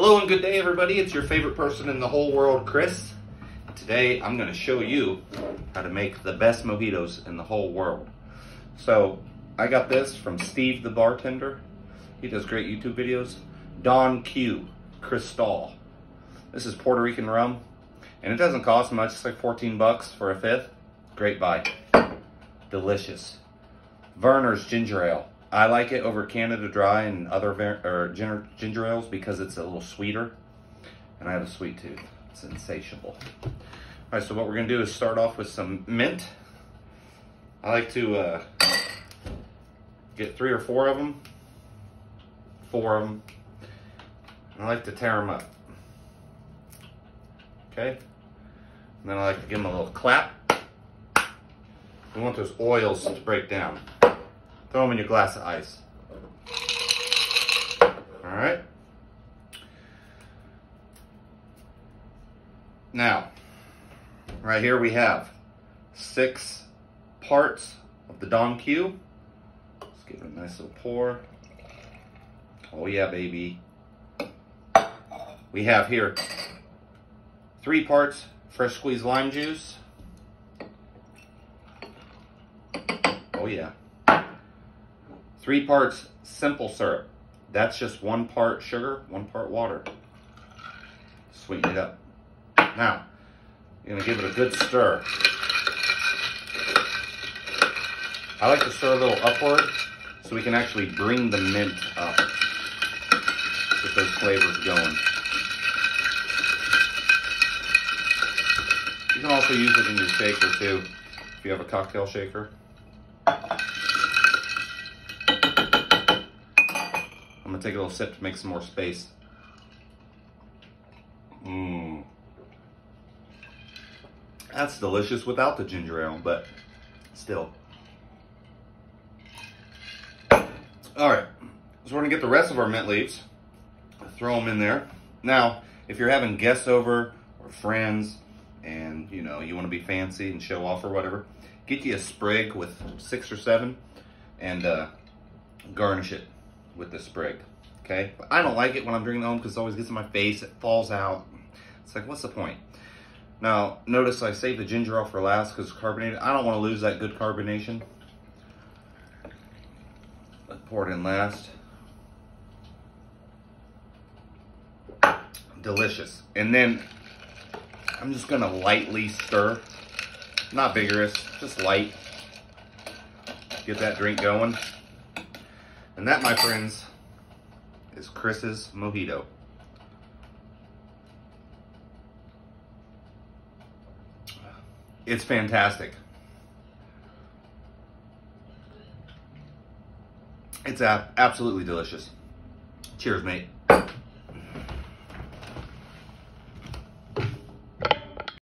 Hello and good day everybody. It's your favorite person in the whole world, Chris. Today I'm going to show you how to make the best mojitos in the whole world. So I got this from Steve the bartender. He does great YouTube videos. Don Q Cristal. This is Puerto Rican rum and it doesn't cost much. It's like 14 bucks for a fifth. Great buy. Delicious. Vernors ginger ale. I like it over Canada Dry and other or ginger, ginger ales because it's a little sweeter. And I have a sweet tooth. It's insatiable. All right, so what we're gonna do is start off with some mint. I like to uh, get three or four of them. Four of them. I like to tear them up. Okay? And then I like to give them a little clap. We want those oils to break down. Throw them in your glass of ice. All right. Now, right here we have six parts of the Don Q. Let's give it a nice little pour. Oh yeah, baby. We have here three parts fresh squeezed lime juice. Oh yeah. Three parts simple syrup. That's just one part sugar, one part water. Sweeten it up. Now, you're gonna give it a good stir. I like to stir a little upward so we can actually bring the mint up. Get those flavors going. You can also use it in your shaker too, if you have a cocktail shaker. Gonna take a little sip to make some more space. Mmm. That's delicious without the ginger ale, but still. All right, so we're gonna get the rest of our mint leaves, throw them in there. Now, if you're having guests over or friends and you know, you wanna be fancy and show off or whatever, get you a sprig with six or seven and uh, garnish it with the sprig, okay? But I don't like it when I'm drinking home because it always gets in my face, it falls out. It's like, what's the point? Now, notice I saved the ginger ale for last because it's carbonated. I don't want to lose that good carbonation. Let's pour it in last. Delicious. And then I'm just gonna lightly stir. Not vigorous, just light. Get that drink going. And that, my friends, is Chris's Mojito. It's fantastic. It's absolutely delicious. Cheers, mate.